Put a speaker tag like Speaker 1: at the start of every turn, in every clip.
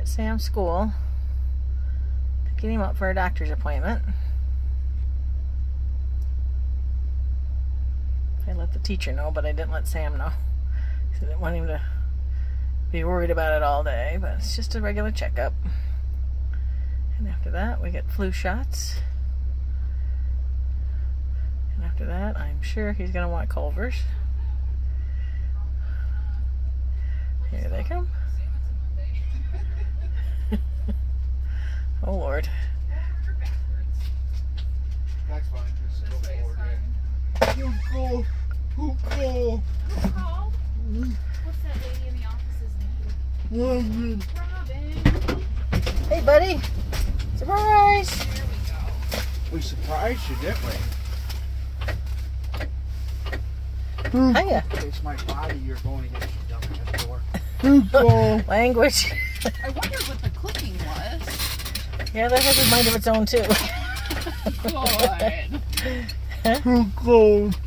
Speaker 1: at Sam's school, picking him up for a doctor's appointment. I let the teacher know, but I didn't let Sam know. I didn't want him to be worried about it all day, but it's just a regular checkup. And after that, we get flu shots. And after that, I'm sure he's going to want Culver's. Here they come. Oh, Lord.
Speaker 2: That's fine. Just go forward. yeah.
Speaker 3: Who called? Who called?
Speaker 4: Who called? What's that lady in the office's name?
Speaker 3: Robin.
Speaker 4: Robin.
Speaker 1: Hey, buddy. Surprise.
Speaker 4: There we go.
Speaker 2: We surprised you, didn't we? Hmm.
Speaker 1: Hiya.
Speaker 2: It's my body you're going to get you dumb at the door.
Speaker 3: Who called?
Speaker 1: Language.
Speaker 4: I wonder what the clicking was.
Speaker 1: Yeah, that has a mind of its own, too.
Speaker 4: Good.
Speaker 3: Who called?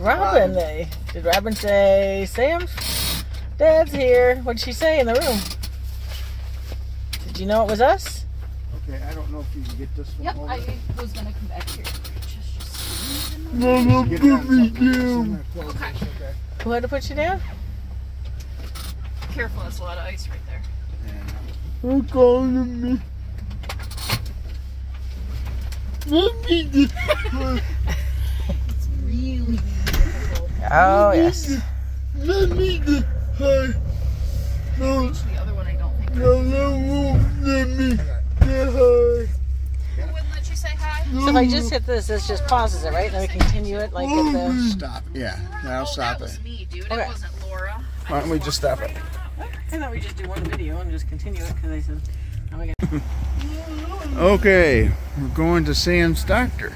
Speaker 1: Robin, they did Robin say, Sam, Dad's here. What did she say in the room? Did you know it was us?
Speaker 2: Okay, I don't know if you can get this one
Speaker 4: Yep,
Speaker 2: over.
Speaker 4: I was gonna come back here. Just, just squeeze in the-
Speaker 3: Mama
Speaker 2: Get
Speaker 3: put me
Speaker 2: something else. I'm
Speaker 3: down.
Speaker 4: Okay.
Speaker 1: Who had to put you down?
Speaker 4: Careful, that's a lot of ice right there.
Speaker 3: Who calling me? Let me just.
Speaker 4: It's really difficult.
Speaker 1: Oh, yes.
Speaker 3: Let me just. Hey. No,
Speaker 4: The other one I don't think.
Speaker 3: no, no, won't let me. Say hi.
Speaker 4: Who wouldn't let you say hi?
Speaker 1: So if I just hit this, this just pauses it, right? And then we continue it like at the...
Speaker 2: Stop. Yeah, I'll
Speaker 4: oh,
Speaker 2: stop
Speaker 4: that
Speaker 2: it.
Speaker 4: was me, dude.
Speaker 1: Okay.
Speaker 4: It wasn't Laura.
Speaker 2: Why don't we just stop it?
Speaker 1: I thought we just do one video and just continue it because I said, oh, we got...
Speaker 2: Okay, we're going to Sam's doctor.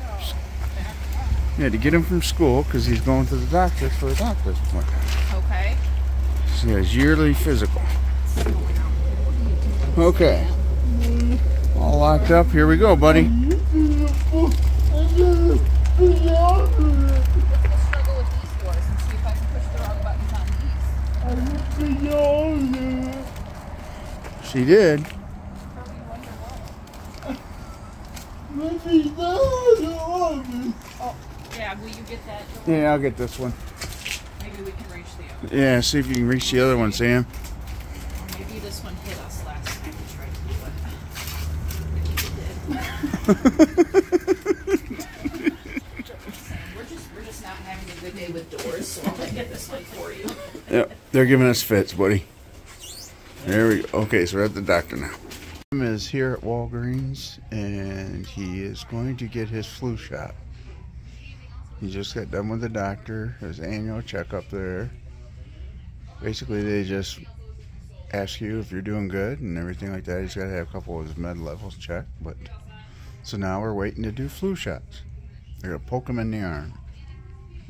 Speaker 2: Yeah, to get him from school because he's going to the doctor for a doctor's appointment.
Speaker 4: Okay.
Speaker 2: So he has yearly physical. Okay. All locked up. Here we go, buddy.
Speaker 4: Let's struggle with these doors and see if I can push the wrong buttons on these.
Speaker 2: She did.
Speaker 4: Yeah, will you get that door?
Speaker 2: Yeah, I'll get this one.
Speaker 4: Maybe we can reach the other.
Speaker 2: Yeah, see if you can reach the other one, Sam.
Speaker 4: Maybe this one hit us last time we tried to do it. We're just we're just not having a good day with doors, so I'm gonna get this one for you.
Speaker 2: Yep, they're giving us fits, buddy. There we go. Okay, so we're at the doctor now. Tim is here at Walgreens, and he is going to get his flu shot. He just got done with the doctor, his annual checkup there. Basically, they just ask you if you're doing good and everything like that. He's got to have a couple of his med levels checked. But so now we're waiting to do flu shots. They're gonna poke him in the arm.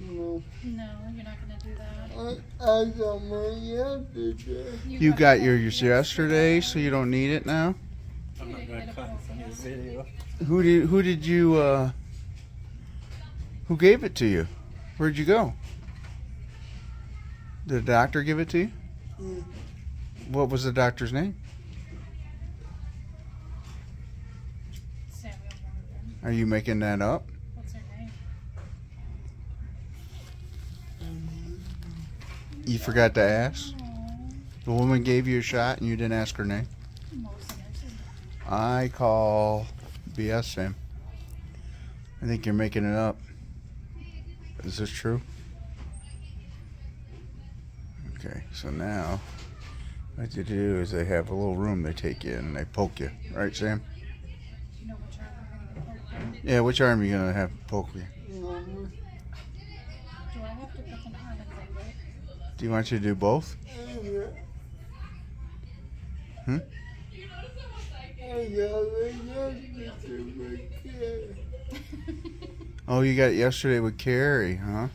Speaker 3: No,
Speaker 4: No, you're not gonna do that.
Speaker 3: I, I got my yesterday.
Speaker 2: You got yours yesterday, so you don't need it now.
Speaker 5: I'm not gonna cut from your video.
Speaker 2: Who did who did you uh who gave it to you? Where'd you go? Did the doctor give it to you?
Speaker 3: Mm.
Speaker 2: What was the doctor's name?
Speaker 4: Samuel
Speaker 2: Are you making that up?
Speaker 4: What's her name?
Speaker 2: You forgot to ask? The woman gave you a shot and you didn't ask her name? I call BS Sam. I think you're making it up. Is this true? Okay, so now what they do is they have a little room they take you in and they poke you. Right, Sam?
Speaker 4: You?
Speaker 2: Yeah, which arm are you gonna have poke you?
Speaker 4: To?
Speaker 2: Do you want you to do both? Hmm?
Speaker 3: I got my yesterday with kid.
Speaker 2: Oh, you got yesterday with Carrie, huh?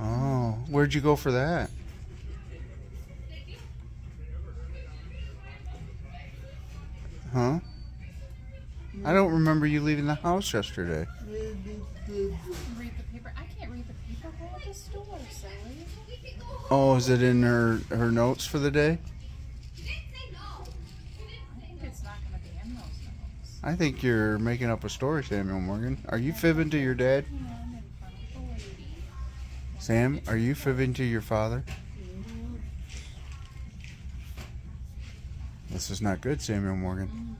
Speaker 2: Oh, where'd you go for that? Huh? I don't remember you leaving the house yesterday.
Speaker 4: Read the paper. I can't read the paper. Go the store, Sally.
Speaker 2: Oh, is it in her her notes for the day? I think you're making up a story, Samuel Morgan. Are you fibbing to your dad? Sam, are you fibbing to your father? This is not good, Samuel Morgan.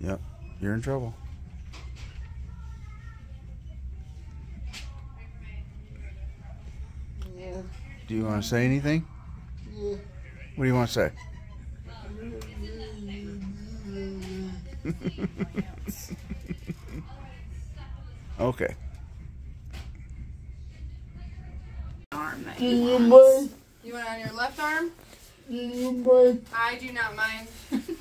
Speaker 2: Yep, you're in trouble. Do you want to say anything? What do you want to say? Okay.
Speaker 4: Arm that you
Speaker 3: you
Speaker 4: want. You want on your left arm?
Speaker 3: You mind?
Speaker 4: I do not mind.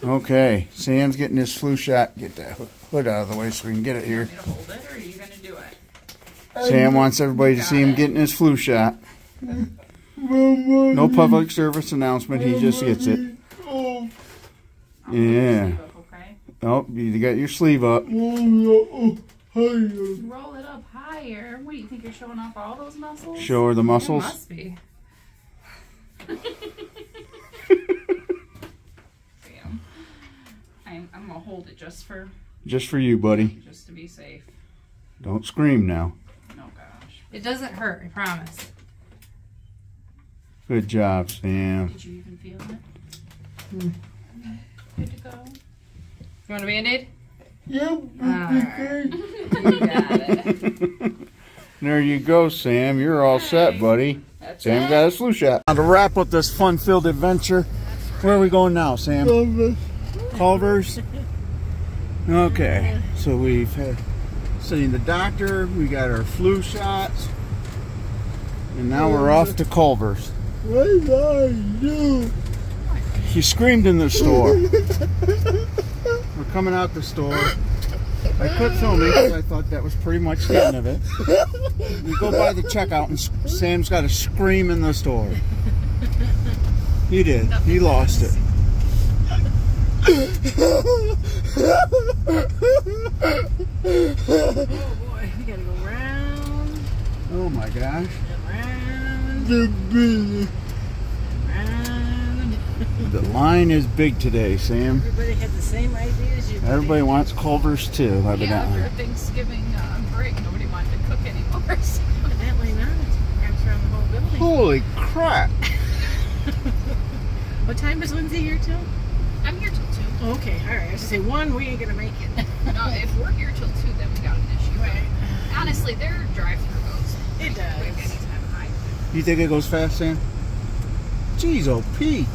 Speaker 2: Okay. Sam's getting his flu shot. Get that hood out of the way so we can get it here.
Speaker 4: You want me to hold it, or are you gonna do it?
Speaker 2: Sam wants everybody to see him getting his flu shot. No public service announcement. He just gets it.
Speaker 3: Oh,
Speaker 2: Yeah.
Speaker 4: Put the sleeve up, okay?
Speaker 2: Oh, you got your sleeve up.
Speaker 4: Roll it up higher. What do you think you're showing off all those muscles?
Speaker 2: Show her the
Speaker 4: It
Speaker 2: muscles.
Speaker 4: must be. Damn. I'm, I'm gonna hold it just for
Speaker 2: Just for you, buddy.
Speaker 4: just to be safe.
Speaker 2: Don't scream now.
Speaker 4: Oh gosh. It doesn't hurt, I promise.
Speaker 2: Good job, Sam.
Speaker 4: Did you even feel it? Hmm. Good to go. You want a band-aid?
Speaker 3: Yep,
Speaker 4: Alright. You got it.
Speaker 2: There you go, Sam. You're all set, buddy.
Speaker 4: That's
Speaker 2: Sam
Speaker 4: it.
Speaker 2: got a flu shot. Now to wrap up this fun-filled adventure, where are we going now, Sam?
Speaker 3: okay.
Speaker 2: Culver's. Okay, so we've had seen the doctor. We got our flu shots, and now we're off to Culver's.
Speaker 3: What did I do?
Speaker 2: He screamed in the store. we're coming out the store. I quit filming because I thought that was pretty much the end of it. We go by the checkout and Sam's got a scream in the store. He did. He lost it.
Speaker 1: Oh boy, we gotta go round
Speaker 2: Oh my gosh.
Speaker 1: and round
Speaker 3: The bee.
Speaker 1: and round.
Speaker 2: The line is big today, Sam.
Speaker 1: Everybody had the same idea as you. did.
Speaker 2: Wants Culver's too,
Speaker 4: Yeah,
Speaker 2: evidently.
Speaker 4: after Thanksgiving uh, break, nobody wanted to cook anymore. So.
Speaker 1: Evidently not. Runs around the whole building.
Speaker 2: Holy crap!
Speaker 1: What time is Lindsay here till?
Speaker 4: I'm here till two.
Speaker 1: Okay, all right. I was to say one, we ain't gonna make it.
Speaker 4: No, if we're here till two, then we got an issue.
Speaker 1: Right.
Speaker 4: Honestly, their drive-through goes
Speaker 1: It does.
Speaker 4: quick anytime. I
Speaker 2: You think it goes fast, Sam? Jeez, oh Pete.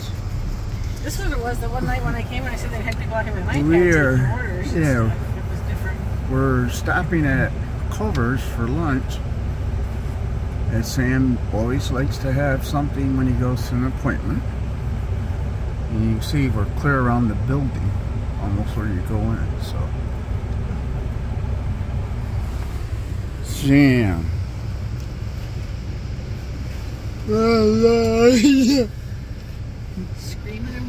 Speaker 1: This was it was the one night when I came and I said they had people out here with an iPad
Speaker 2: We're-
Speaker 1: orders.
Speaker 2: yeah.
Speaker 1: stuff. It was different.
Speaker 2: We're stopping at Culver's for lunch. And Sam always likes to have something when he goes to an appointment. And you can see we're clear around the building, almost where you go in, so. Sam.
Speaker 1: Uh,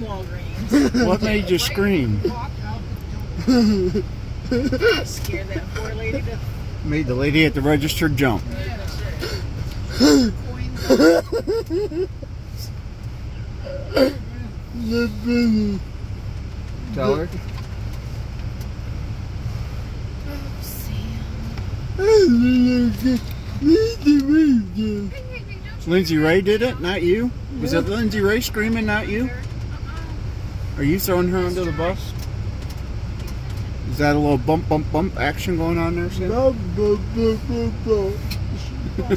Speaker 1: Alive. Walgreens.
Speaker 2: What made you scream?
Speaker 4: walked out the door.
Speaker 1: Scared that poor lady to
Speaker 2: Made the lady at the register jump.
Speaker 4: Coins.
Speaker 3: The.
Speaker 2: Tell her. Lindsay Ray did it, not you. Was it Lindsay Ray screaming, not you? Are you throwing her under the bus? Is that a little bump, bump, bump action going on there, Sam?
Speaker 3: Bum, bum, bum, bum, bum.
Speaker 1: this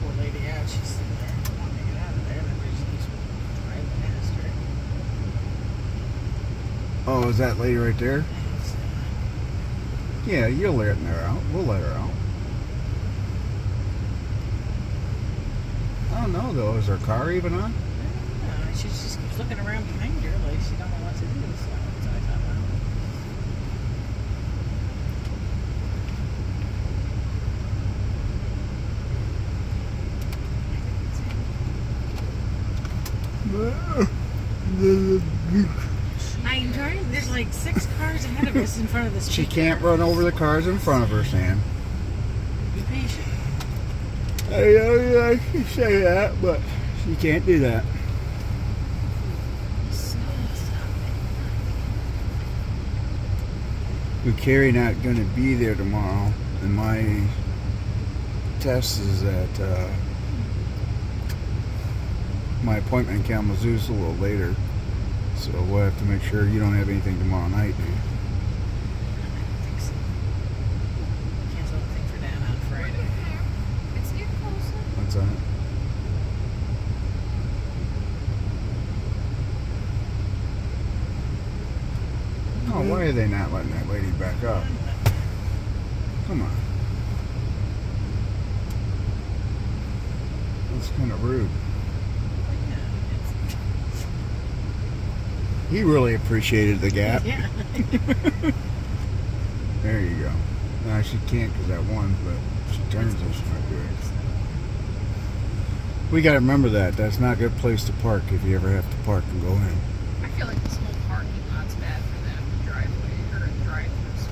Speaker 1: poor lady out. She's sitting there wanting to get out of there. And everybody just keeps driving past her.
Speaker 2: Oh, is that lady right there? Yeah, you'll let her out. We'll let her out. I don't know though. Is her car even on?
Speaker 1: Uh, she just keeps looking around behind her like she don't know what to do. So, I thought, I'm trying. There's like six cars ahead of us in front of this.
Speaker 2: She can't run over the cars in front of her, Sam.
Speaker 1: Be patient.
Speaker 2: I know I can say that, but she can't do that. With Carrie not going to be there tomorrow, and my test is at uh, my appointment in Kalamazoo's a little later, so we'll have to make sure you don't have anything tomorrow night. do you?
Speaker 1: Cancel the for Dan on Friday.
Speaker 4: It's getting closer.
Speaker 2: What's that? Oh, why are they not letting that lady back up? Come on. That's kind of rude. He really appreciated the gap.
Speaker 1: Yeah.
Speaker 2: There you go. No, she can't because that one, but she turns and she might do it. We got to remember that. That's not a good place to park if you ever have to park and go in.
Speaker 4: I feel like this whole parking lot's bad for them the driveway or drive-throughs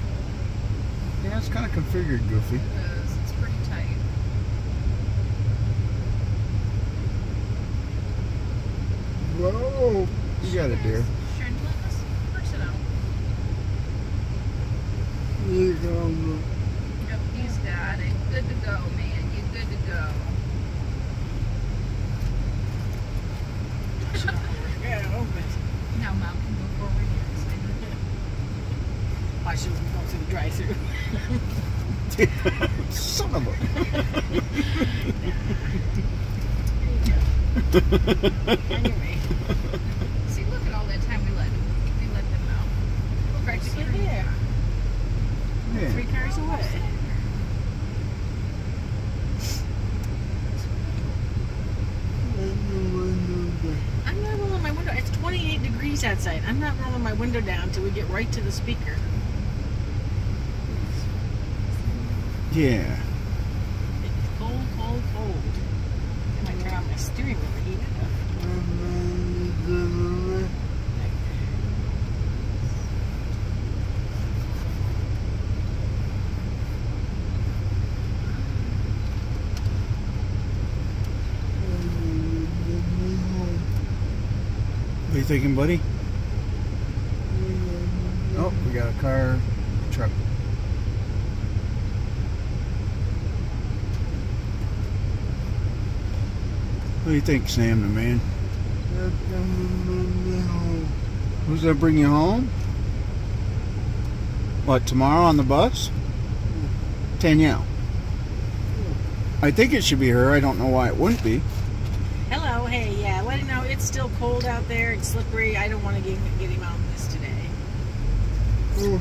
Speaker 2: Yeah, it's kind of configured goofy.
Speaker 4: because it's pretty tight.
Speaker 2: Whoa! You got it, dear.
Speaker 4: Sharon, you let us first it out.
Speaker 3: You um, gonna
Speaker 4: Yep, he's got it. Good to go, man. You're good to go.
Speaker 1: yeah, open.
Speaker 4: Now mom can go forward here and say,
Speaker 1: Why should we go through the drive-through?
Speaker 2: Son of a.
Speaker 1: anyway,
Speaker 4: See, look at all that time we let we let them out. Practically
Speaker 1: Right here.
Speaker 2: Yeah.
Speaker 1: three cars away. I'm not rolling my window. It's 28 degrees outside. I'm not rolling my window down till we get right to the speaker.
Speaker 2: Yeah.
Speaker 1: It's cold, cold, cold. I might turn on my steering wheel to heat it up.
Speaker 2: What are you thinking, buddy? Car, truck. What do you think, Sam the man? Who's gonna bring you home? What, tomorrow on the bus? Danielle. I think it should be her. I don't know why it wouldn't be.
Speaker 1: Hello, hey, yeah, let him know it's still cold out there. It's slippery. I don't want to get him out in this today.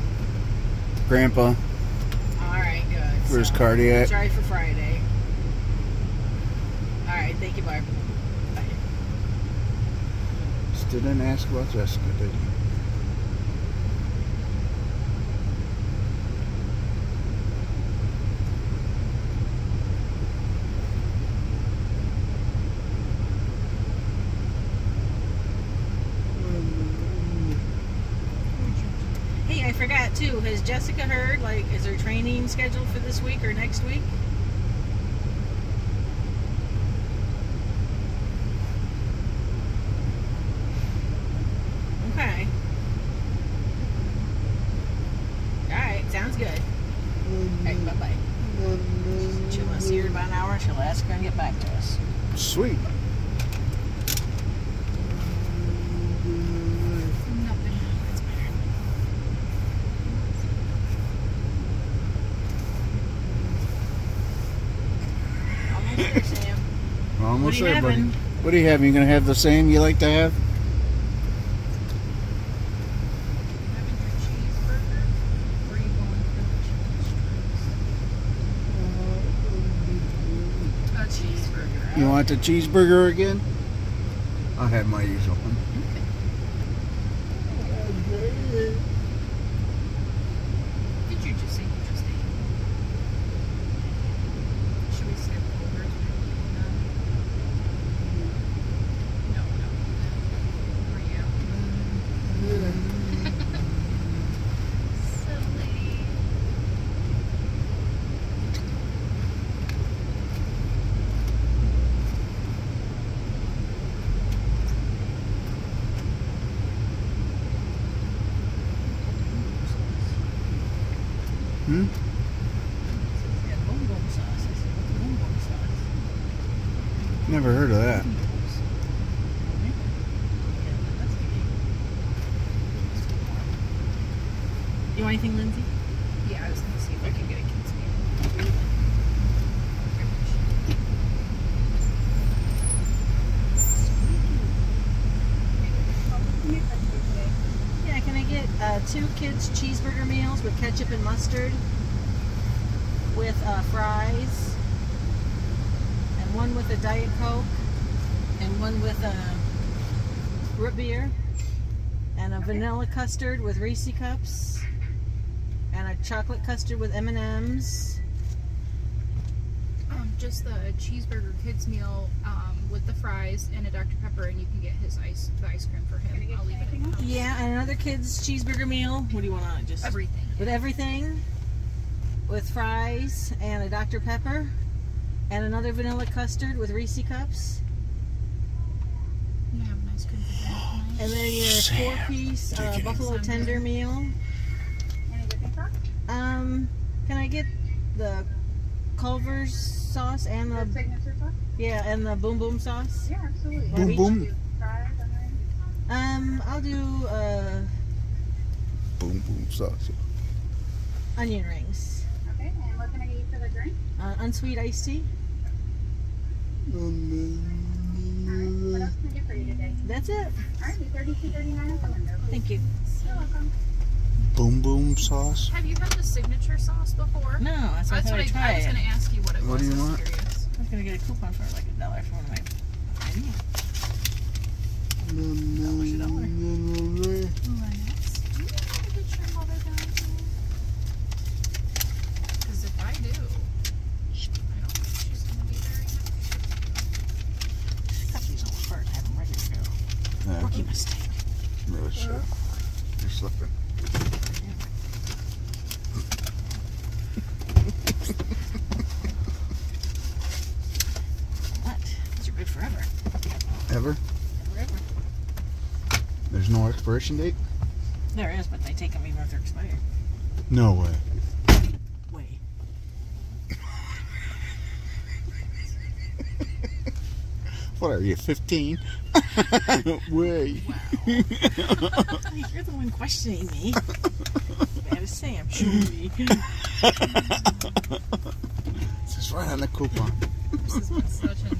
Speaker 2: Grandpa,
Speaker 1: All right, good.
Speaker 2: for his
Speaker 1: So,
Speaker 2: cardiac.
Speaker 1: Sorry for Friday. All right, thank you, Barb. Bye.
Speaker 2: Still didn't ask about Jessica, did you?
Speaker 1: Hey, I forgot too. Has Jessica heard? Like, is there training scheduled for this week or next week? Okay. All right, sounds good. Right, bye bye. She'll see her about an hour. She'll ask her and get back to us.
Speaker 2: Sweet.
Speaker 4: nothing. It's better.
Speaker 1: Almost there, Sam.
Speaker 2: We're
Speaker 1: What are you
Speaker 2: there, buddy. What are you having? You gonna have the same you like to have?
Speaker 4: Having your cheeseburger, or are you going for the chicken strips? A cheeseburger.
Speaker 2: You want the cheeseburger again? I'll have my usual one.
Speaker 4: Did you just say you just ate? Should we skip over to the No, no. For you. Silly.
Speaker 2: Hmm?
Speaker 1: Yeah, boom boom sauce. I said, what's boom boom sauce?
Speaker 2: Never heard of that.
Speaker 1: Yeah, that's good. You want anything, Lindsay?
Speaker 4: Yeah, I was gonna see if I could get a kids meal.
Speaker 1: Yeah, can I get uh, two kids cheeseburger meals with ketchup and mustard with uh, fries and one with a Diet Coke and one with a root beer and a vanilla custard with Reese cups and a chocolate custard with M&Ms.
Speaker 4: Um, just the cheeseburger kids meal um, with the fries and a Dr Pepper, and you can get his ice, the ice cream for him. I'll leave it in the house.
Speaker 1: Yeah, and another kid's cheeseburger meal. What do you want on it? Just
Speaker 4: Everything.
Speaker 1: with everything, with fries and a Dr. Pepper, and another vanilla custard with Reese cups,
Speaker 4: You have an ice cream for dinner
Speaker 1: and then your four-piece uh, buffalo tender meal. Um, can I get the Culver's sauce and the
Speaker 6: signature sauce?
Speaker 1: yeah and the boom boom sauce?
Speaker 6: Yeah, absolutely.
Speaker 2: Boom boom.
Speaker 1: Um, I'll do uh,
Speaker 2: Boom boom sauce.
Speaker 1: onion rings,
Speaker 6: Okay, and what can I get you for the drink?
Speaker 1: uh, unsweet iced tea.
Speaker 6: Alright, what else can I get for you today?
Speaker 1: That's it.
Speaker 6: All right, 3239 at the window.
Speaker 1: Thank you.
Speaker 6: You're welcome.
Speaker 2: Boom boom sauce.
Speaker 4: Have you had the signature sauce before?
Speaker 1: No, that's
Speaker 4: That's what
Speaker 1: I'd
Speaker 4: I,
Speaker 1: try
Speaker 4: I was gonna ask you what it
Speaker 2: What
Speaker 4: was.
Speaker 2: do you
Speaker 4: I
Speaker 2: want?
Speaker 4: curious.
Speaker 1: I was gonna get a coupon for like a dollar for one of my. I mean, that was a dollar.
Speaker 4: Let's do you want to get your mother down here? Because if I do, I don't think she's gonna be very happy.
Speaker 1: Cut these all apart. Have them ready to go.
Speaker 2: Yeah,
Speaker 1: Rookie mistake.
Speaker 2: really sure. You're slipping.
Speaker 1: What? These are good forever.
Speaker 2: Ever?
Speaker 1: Forever.
Speaker 2: There's no expiration date?
Speaker 1: There is, but they take them even if they're expired.
Speaker 2: No way.
Speaker 1: Wait.
Speaker 2: What are you, 15? way.
Speaker 1: You're the one questioning me. Bad as Sam. Shooty.
Speaker 2: This is right on the coupon.
Speaker 4: This been such a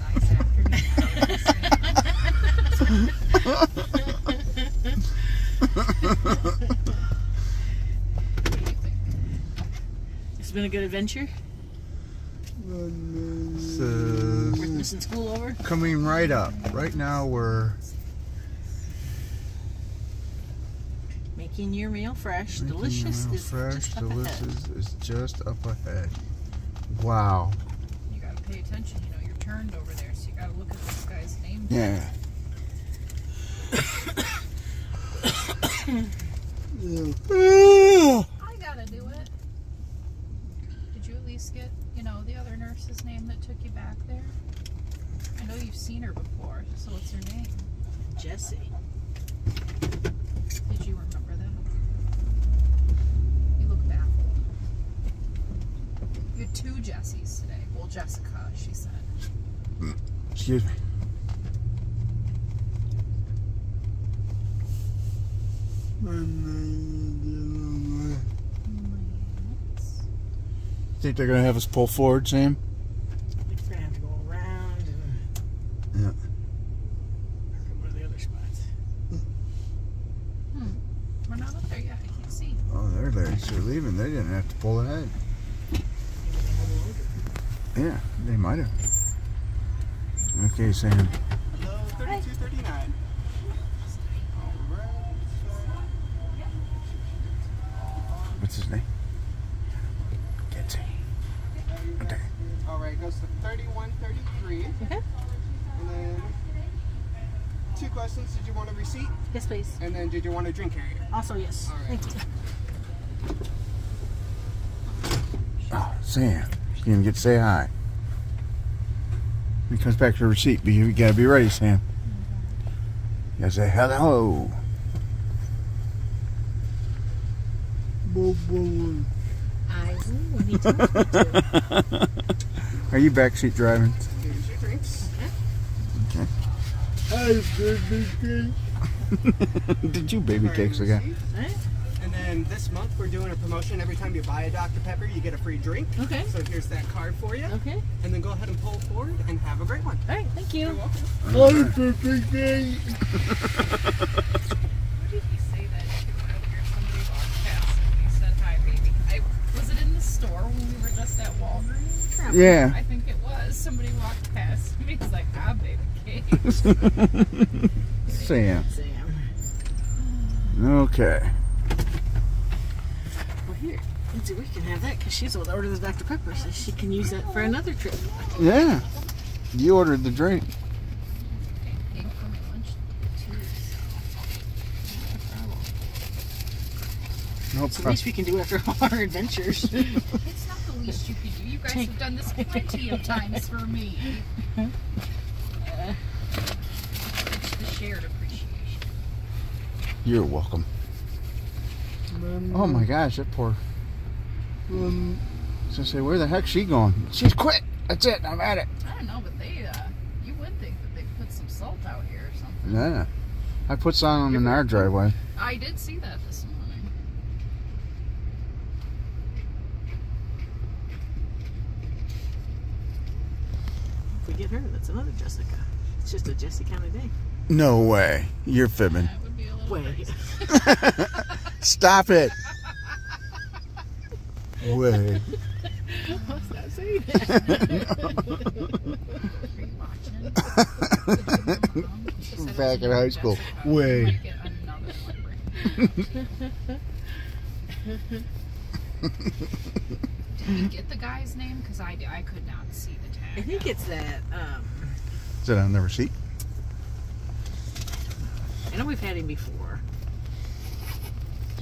Speaker 1: been a good adventure.
Speaker 2: This is
Speaker 1: missing school over.
Speaker 2: coming right up. Right now we're
Speaker 1: Making your meal fresh.
Speaker 2: making
Speaker 1: delicious
Speaker 2: meal
Speaker 1: is
Speaker 2: fresh.
Speaker 1: just up ahead.
Speaker 2: Delicious is just up ahead. Wow.
Speaker 4: You gotta pay attention. You know, you're turned over there, so you gotta look at this guy's name.
Speaker 2: Yeah.
Speaker 4: I gotta do it. Did you at least get, you know, the other nurse's name that took you back there? I know you've seen her before, so what's her name?
Speaker 1: Jessie.
Speaker 4: Did you remember that? You look baffled. You had two Jessies today. Well, Jessica, she said. Hmm.
Speaker 2: Excuse me. Think they're gonna have us pull forward, Sam?
Speaker 1: We're gonna have to go around and.
Speaker 2: Yeah.
Speaker 1: What are the other spots? Hmm.
Speaker 4: We're not up there yet. I can't see.
Speaker 2: Oh, they're there. So leaving. They didn't have to pull ahead. Yeah, they might have. Okay, Sam.
Speaker 3: Hello, 3239.
Speaker 2: What's his name? Can't see. Okay.
Speaker 3: All right, goes to 3133.
Speaker 1: Okay.
Speaker 3: And then two questions. Did you want a receipt?
Speaker 1: Yes, please.
Speaker 3: And then did you want a drink carrier?
Speaker 1: Also, yes.
Speaker 3: All right.
Speaker 1: Thank you.
Speaker 2: Oh, Sam. You didn't even get to say hi. He comes back to the receipt, but you gotta be ready, Sam. You gotta say hello.
Speaker 4: I
Speaker 1: Ooh, and he told me to.
Speaker 2: Are you backseat driving?
Speaker 3: Here's your drinks.
Speaker 2: Did you baby cakes again?
Speaker 1: Right?
Speaker 3: And then this month we're doing a promotion. Every time you buy a Dr. Pepper, you get a free drink.
Speaker 1: Okay.
Speaker 3: So here's that card for you.
Speaker 1: Okay.
Speaker 3: And then go ahead and pull forward and have a great one.
Speaker 1: All right. Thank you.
Speaker 3: You're welcome.
Speaker 4: What did he say
Speaker 2: Sam.
Speaker 1: Sam.
Speaker 2: Okay.
Speaker 1: Well, here. Lindsay, we can have that because she's the one that ordered the Dr. Pepper, so she can use that for another trip.
Speaker 2: Yeah. You ordered the drink.
Speaker 4: Cake for my lunch too.
Speaker 2: No
Speaker 1: It's the least we can do after all our adventures.
Speaker 4: It's not the least you could do. You guys have done this plenty of times for me. It's the shared appreciation.
Speaker 2: You're welcome. Oh my gosh, that poor. I was gonna say, where the heck's she going? She's quit. That's it. I'm at it.
Speaker 4: I don't know, but they, uh, you would think that they put some salt out here or something.
Speaker 2: Yeah. I put some on in our driveway.
Speaker 4: I did see that this morning.
Speaker 1: if we get her, that's another Jessica. It's just a Jesse kind of day.
Speaker 2: No way. You're fibbing.
Speaker 4: That would be a little
Speaker 1: Wait.
Speaker 2: Stop it. Way.
Speaker 1: Stop saying that.
Speaker 4: Are you watching? She said it
Speaker 2: Back in high school. Way.
Speaker 4: Might get another one. Did we get the guy's name? Because I, I could not see the tag.
Speaker 1: I think it's that. Um,
Speaker 2: Is it on the receipt?
Speaker 1: I know we've had him before.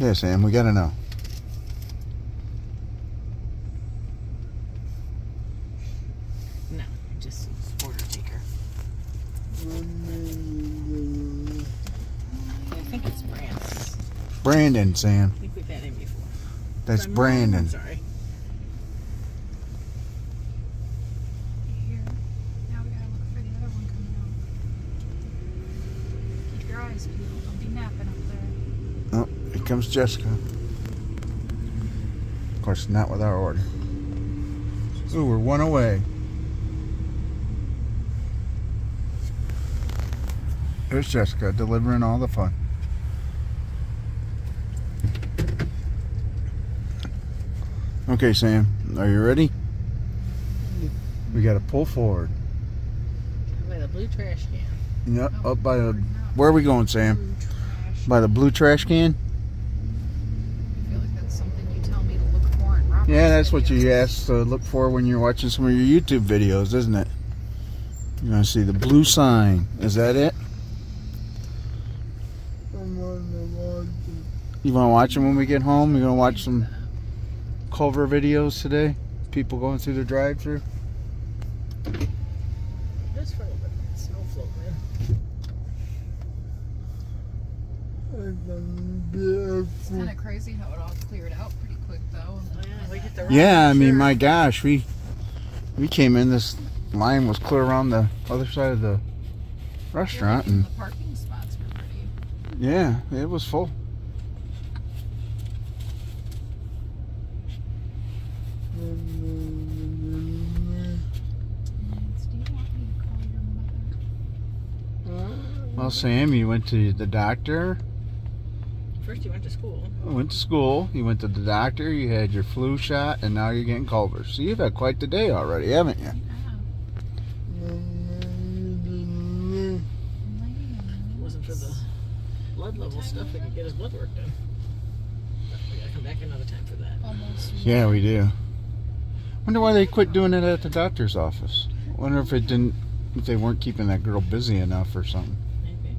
Speaker 2: Yeah, Sam, we gotta know.
Speaker 1: No, just order taker. Yeah, I think it's Brandon.
Speaker 2: Brandon, Sam.
Speaker 1: I think we've had him before.
Speaker 2: That's Brandon.
Speaker 1: Sorry.
Speaker 4: Here. Now we gotta look for the other one coming out. Keep your eyes peeled. Don't be napping up there.
Speaker 2: Oh, here comes Jessica. Of course, not with our order. Ooh, we're one away. There's Jessica delivering all the fun. Okay, Sam, are you ready? We got to pull forward.
Speaker 1: By the blue trash can.
Speaker 2: Yep,
Speaker 4: Oh,
Speaker 2: up by the. Where are we going, Sam? By the blue trash can?
Speaker 4: I feel like that's something you tell me to look for in Robert's
Speaker 2: Yeah, that's what you asked to look for when you're watching some of your YouTube videos, isn't it? You're gonna see the blue sign. Is that it? You wanna watch them when we get home? You're gonna watch some Culver videos today? People going through the drive-through?
Speaker 1: Just for a little bit. Snow float, man.
Speaker 4: It's kind of crazy how it all cleared out pretty quick, though. And then
Speaker 1: Yeah, we get the
Speaker 2: Yeah, I mean, my gosh, we we came in. This line was clear around the other side of the restaurant,
Speaker 4: even
Speaker 2: and
Speaker 4: the parking spots were pretty.
Speaker 2: yeah, it was full.
Speaker 4: Lance, do you want me to call your mother?
Speaker 2: Well, Sam, you went to the doctor.
Speaker 1: First, you went to school.
Speaker 2: went to school, you went to the doctor, you had your flu shot, and now you're getting Culver's. So you've had quite the day already, haven't you?
Speaker 1: If it wasn't for the blood level stuff, we could get his blood work done. But we gotta come back another time for that.
Speaker 4: Almost.
Speaker 2: Yeah, we do. Wonder why they quit doing it at the doctor's office. Wonder if it didn't, if they weren't keeping that girl busy enough or something.
Speaker 1: Maybe.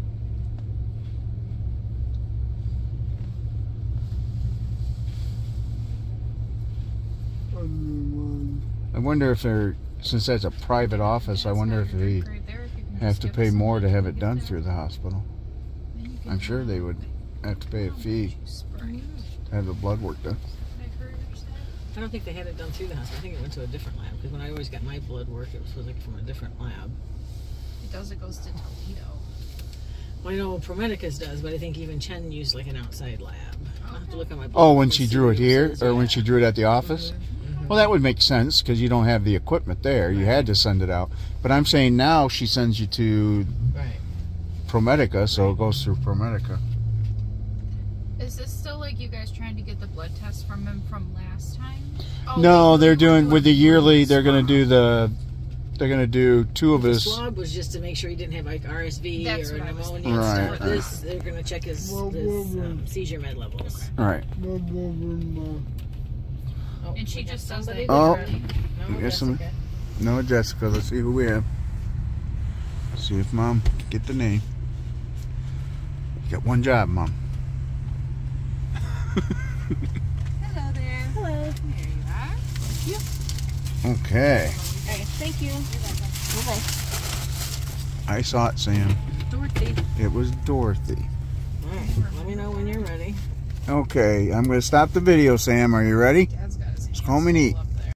Speaker 2: I wonder if they're, since that's a private office, I wonder if they have to pay more to have it done through the hospital. I'm sure they would have to pay a fee to have the blood work done.
Speaker 1: I don't think they had it done through the hospital. I think it went to a different lab because when I always got my blood work, it was like from a different lab.
Speaker 4: It does. It goes to Toledo.
Speaker 1: Well, I know ProMedica's does, but I think even Chen used like an outside lab. I'll have to uh-huh. look at my. Oh, blood
Speaker 2: Oh, when she drew it here,
Speaker 1: says,
Speaker 2: or when she drew it at the office? Mm-hmm. Well, that would make sense because you don't have the equipment there. You had to send it out. But I'm saying now she sends you to
Speaker 1: Right.
Speaker 2: ProMedica, so it goes through ProMedica.
Speaker 4: Is this still like you guys trying to get the blood test from him from last time? Oh,
Speaker 2: No, they're
Speaker 4: we're
Speaker 2: doing with the yearly. They're going to do the. They're going to do two of
Speaker 1: The
Speaker 2: his.
Speaker 1: swab was just to make sure he didn't have like RSV
Speaker 4: That's
Speaker 1: or
Speaker 4: what I was
Speaker 1: pneumonia
Speaker 4: thinking.
Speaker 1: and stuff.
Speaker 2: Right, right.
Speaker 1: This, they're going to check his, his um, seizure med levels.
Speaker 2: Right.
Speaker 1: Oh,
Speaker 4: And she just does
Speaker 1: somebody
Speaker 4: that.
Speaker 2: Oh.
Speaker 4: already.
Speaker 1: No,
Speaker 2: We got some-
Speaker 1: Jessica.
Speaker 2: No, Jessica. Let's see who we have. See if Mom can get the name. You got one job, Mom.
Speaker 1: Hello there. Hello.
Speaker 4: There you are. You?
Speaker 2: Okay.
Speaker 1: Okay, thank you. Bye-bye.
Speaker 2: I saw it, Sam.
Speaker 1: Dorothy.
Speaker 2: It was Dorothy.
Speaker 1: All right, let me know when you're ready.
Speaker 2: Okay, I'm going to stop the video, Sam. Are you ready?
Speaker 4: Dad's got